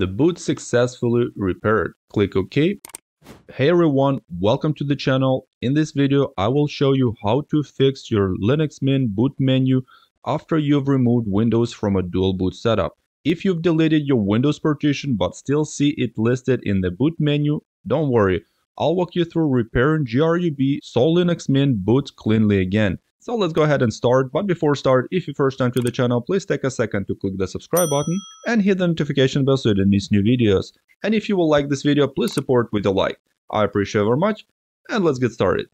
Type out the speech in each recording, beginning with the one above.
The boot successfully repaired. Click OK. Hey everyone, welcome to the channel. In this video, I will show you how to fix your Linux Mint boot menu after you've removed Windows from a dual boot setup. If you've deleted your Windows partition but still see it listed in the boot menu, don't worry. I'll walk you through repairing GRUB so Linux Mint boots cleanly again. So let's go ahead and start, but before start, if you first time to the channel, please take a second to click the subscribe button and hit the notification bell so you don't miss new videos. And if you will like this video, please support with a like. I appreciate very much, and let's get started.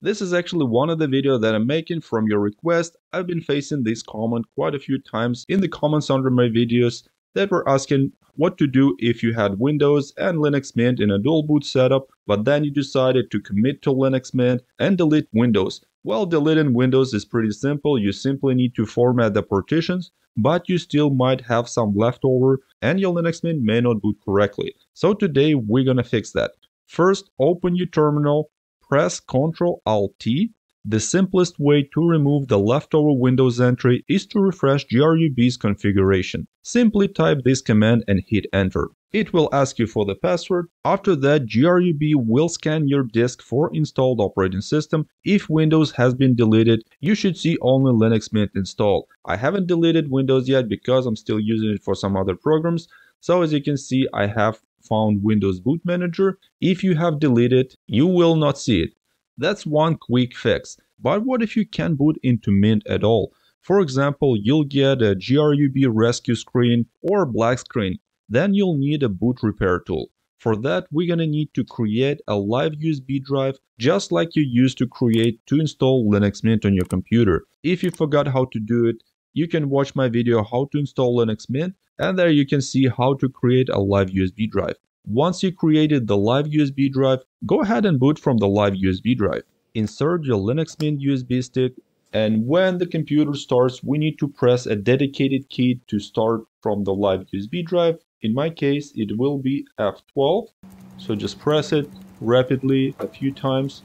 This is actually one of the videos that I'm making from your request. I've been facing this comment quite a few times in the comments under my videos that were asking what to do if you had Windows and Linux Mint in a dual boot setup, but then you decided to commit to Linux Mint and delete Windows. Well, deleting Windows is pretty simple. You simply need to format the partitions, but you still might have some leftover and your Linux Mint may not boot correctly. So today we're gonna fix that. First, open your terminal, press Ctrl Alt T the simplest way to remove the leftover Windows entry is to refresh GRUB's configuration. Simply type this command and hit enter. It will ask you for the password. After that, GRUB will scan your disk for installed operating system. If Windows has been deleted, you should see only Linux Mint installed. I haven't deleted Windows yet because I'm still using it for some other programs. So as you can see, I have found Windows Boot Manager. If you have deleted, you will not see it. That's one quick fix. But what if you can't boot into Mint at all? For example, you'll get a GRUB rescue screen or black screen. Then you'll need a boot repair tool. For that, we're gonna need to create a live USB drive just like you used to create to install Linux Mint on your computer. If you forgot how to do it, you can watch my video how to install Linux Mint and there you can see how to create a live USB drive. Once you created the live USB drive, go ahead and boot from the live USB drive. Insert your Linux Mint USB stick and when the computer starts, we need to press a dedicated key to start from the live USB drive. In my case, it will be F12. So just press it rapidly a few times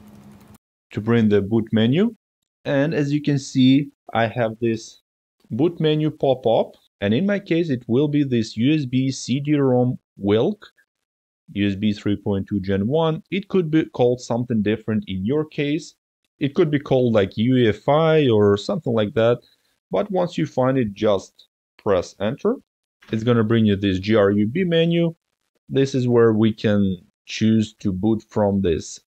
to bring the boot menu. And as you can see, I have this boot menu pop up. And in my case, it will be this USB CD-ROM Wilk USB 3.2 Gen 1. It could be called something different in your case. It could be called like UEFI or something like that. But once you find it, just press enter. It's going to bring you this GRUB menu. This is where we can choose to boot from this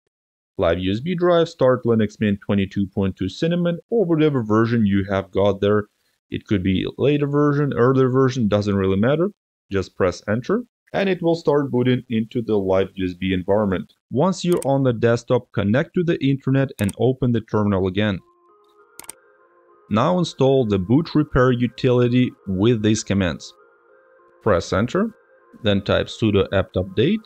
live USB drive, start Linux Mint 22.2 Cinnamon, or whatever version you have got there. It could be later version, earlier version, doesn't really matter. Just press enter and it will start booting into the live USB environment. Once you're on the desktop, connect to the internet and open the terminal again. Now install the boot repair utility with these commands. Press enter, then type sudo apt update,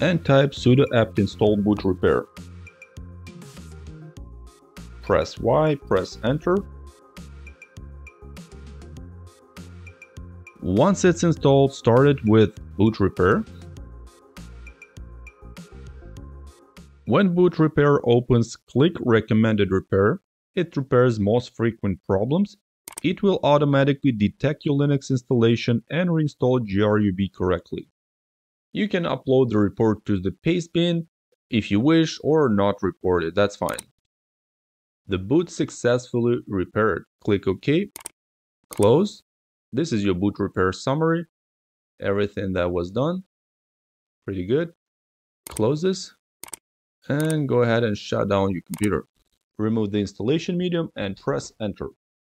and type sudo apt install boot repair. Press Y, press enter, Once it's installed, start it with boot repair. When boot repair opens, click recommended repair. It repairs most frequent problems. It will automatically detect your Linux installation and reinstall GRUB correctly. You can upload the report to the paste bin if you wish or not report it, that's fine. The boot successfully repaired. Click OK, close, this is your boot repair summary. Everything that was done. Pretty good. Close this and go ahead and shut down your computer. Remove the installation medium and press enter.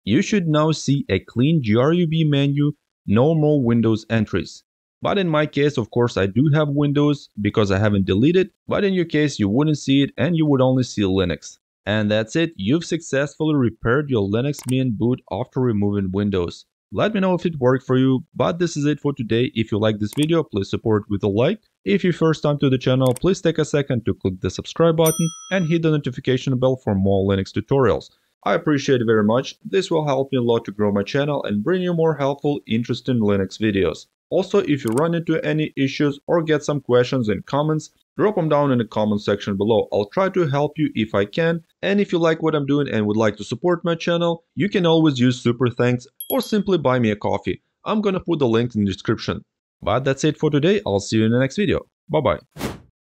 You should now see a clean GRUB menu, no more Windows entries. But in my case, of course, I do have Windows because I haven't deleted, but in your case, you wouldn't see it and you would only see Linux. And that's it, you've successfully repaired your Linux Mint boot after removing Windows. Let me know if it worked for you, but this is it for today. If you like this video, please support with a like. If you first time to the channel, please take a second to click the subscribe button and hit the notification bell for more Linux tutorials. I appreciate it very much. This will help me a lot to grow my channel and bring you more helpful, interesting Linux videos. Also, if you run into any issues or get some questions and comments, drop them down in the comment section below. I'll try to help you if I can. And if you like what I'm doing and would like to support my channel, you can always use super thanks or simply buy me a coffee. I'm gonna put the link in the description. But that's it for today. I'll see you in the next video. Bye bye.